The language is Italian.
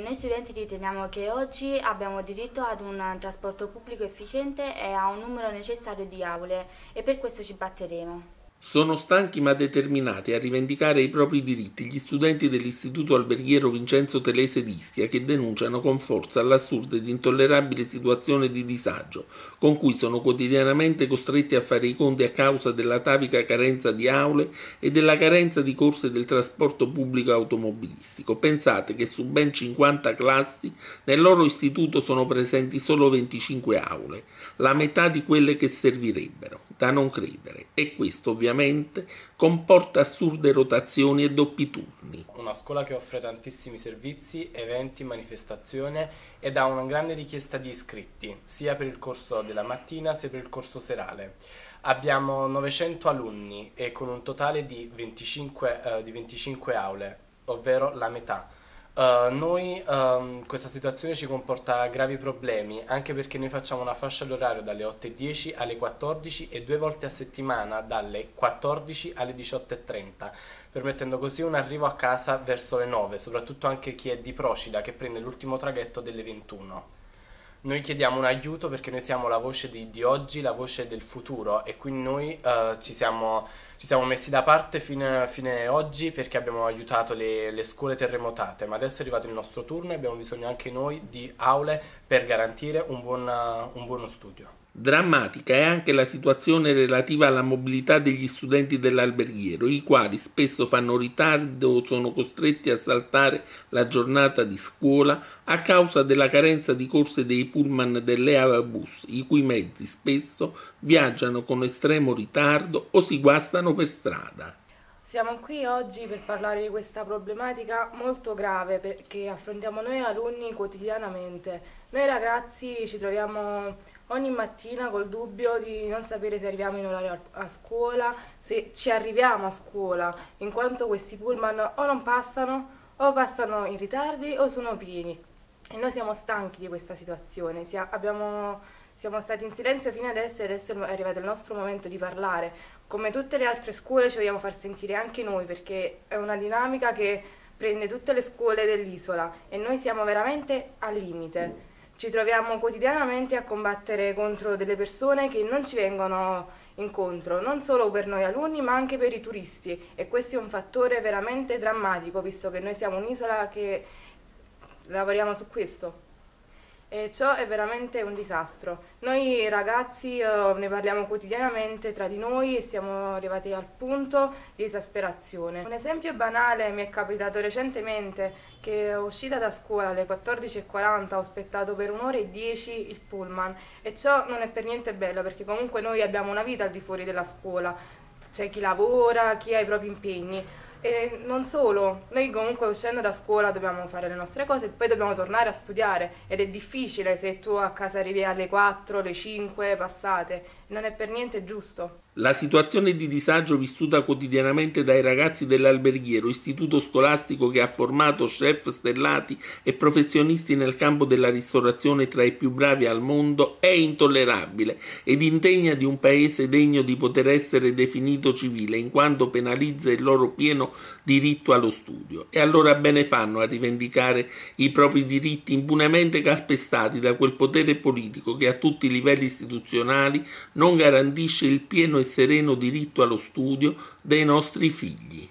Noi studenti riteniamo che oggi abbiamo diritto ad un trasporto pubblico efficiente e a un numero necessario di aule e per questo ci batteremo. Sono stanchi ma determinati a rivendicare i propri diritti gli studenti dell'Istituto Alberghiero Vincenzo Telese di Ischia che denunciano con forza l'assurda ed intollerabile situazione di disagio con cui sono quotidianamente costretti a fare i conti a causa dell'atavica carenza di aule e della carenza di corse del trasporto pubblico automobilistico. Pensate che su ben 50 classi nel loro istituto sono presenti solo 25 aule, la metà di quelle che servirebbero, da non credere. E questo ovviamente ovviamente comporta assurde rotazioni e doppi turni. Una scuola che offre tantissimi servizi, eventi, manifestazioni ed ha una grande richiesta di iscritti, sia per il corso della mattina sia per il corso serale. Abbiamo 900 alunni e con un totale di 25, uh, di 25 aule, ovvero la metà. Uh, noi um, questa situazione ci comporta gravi problemi anche perché noi facciamo una fascia d'orario dalle 8.10 alle 14 e due volte a settimana dalle 14 alle 18.30 permettendo così un arrivo a casa verso le 9 soprattutto anche chi è di Procida che prende l'ultimo traghetto delle 21 noi chiediamo un aiuto perché noi siamo la voce di, di oggi, la voce del futuro e quindi noi uh, ci, siamo, ci, siamo, messi da parte fino a oggi perché abbiamo aiutato le, le, scuole terremotate, ma adesso è arrivato il nostro turno e abbiamo bisogno anche noi di aule per garantire un, buon, un buono studio. Drammatica è anche la situazione relativa alla mobilità degli studenti dell'alberghiero, i quali spesso fanno ritardo o sono costretti a saltare la giornata di scuola a causa della carenza di corse dei pullman dell'Eavabus, i cui mezzi spesso viaggiano con estremo ritardo o si guastano per strada. Siamo qui oggi per parlare di questa problematica molto grave che affrontiamo noi alunni quotidianamente. Noi ragazzi ci troviamo ogni mattina col dubbio di non sapere se arriviamo in orario a scuola, se ci arriviamo a scuola, in quanto questi pullman o non passano o passano in ritardi o sono pieni. E noi siamo stanchi di questa situazione, abbiamo siamo stati in silenzio fino adesso e adesso è arrivato il nostro momento di parlare. Come tutte le altre scuole ci vogliamo far sentire anche noi perché è una dinamica che prende tutte le scuole dell'isola e noi siamo veramente al limite. Ci troviamo quotidianamente a combattere contro delle persone che non ci vengono incontro, non solo per noi alunni ma anche per i turisti e questo è un fattore veramente drammatico visto che noi siamo un'isola che lavoriamo su questo. E ciò è veramente un disastro. Noi ragazzi eh, ne parliamo quotidianamente tra di noi e siamo arrivati al punto di esasperazione. Un esempio banale mi è capitato recentemente che uscita da scuola alle 14.40 ho aspettato per un'ora e dieci il pullman e ciò non è per niente bello perché comunque noi abbiamo una vita al di fuori della scuola. C'è chi lavora, chi ha i propri impegni e non solo, noi comunque uscendo da scuola dobbiamo fare le nostre cose e poi dobbiamo tornare a studiare ed è difficile se tu a casa arrivi alle 4, alle 5 passate, non è per niente giusto. La situazione di disagio vissuta quotidianamente dai ragazzi dell'alberghiero, istituto scolastico che ha formato chef stellati e professionisti nel campo della ristorazione tra i più bravi al mondo, è intollerabile ed indegna di un paese degno di poter essere definito civile, in quanto penalizza il loro pieno diritto allo studio. E allora bene fanno a rivendicare i propri diritti impunemente calpestati da quel potere politico che a tutti i livelli istituzionali non garantisce il pieno sereno diritto allo studio dei nostri figli.